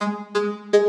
Música